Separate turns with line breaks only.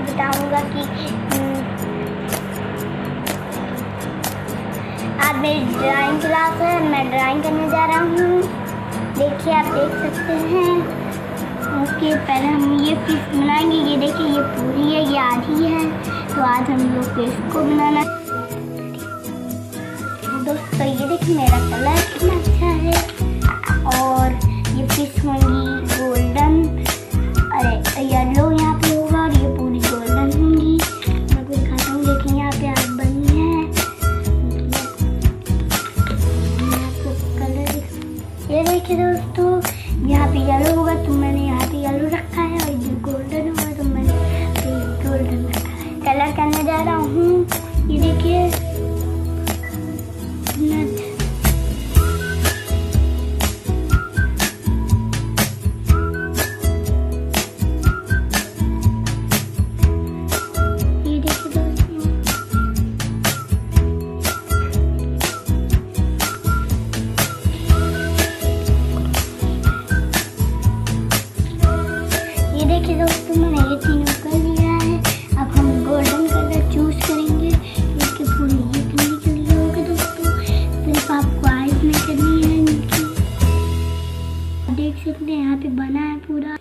आपको बताऊँगा कि हम्म, आज मेरी ड्राइंग क्लास है मैं ड्राइंग करने जा रहा हूँ। देखिए आप देख सकते हैं। ओके पहले हम ये फ़िश बनाएँगे ये देखिए ये पूरी है ये आधी है। तो आज हम लोग फ़िश को बनाना दोस्तों ये देखिए मेरा कलर कितना अच्छा देखिए दोस्तों यहाँ पे येलो होगा तो मैंने यहाँ पे येलो रखा है और ये गोल्डन होगा तो मैंने गोल्डन रखा है। कलर करने जा रहा हूँ। ये देखिए। देखिए दोस्तों, मैंने ये तीनों कर लिया है। अब हम गोल्डन कलर चूज़ करेंगे। इसके पूरी ये पूरी चली होगी दोस्तों। सिर्फ़ आपको आइज़ में करनी है देख सकते हैं, यहाँ पे बना है पूरा।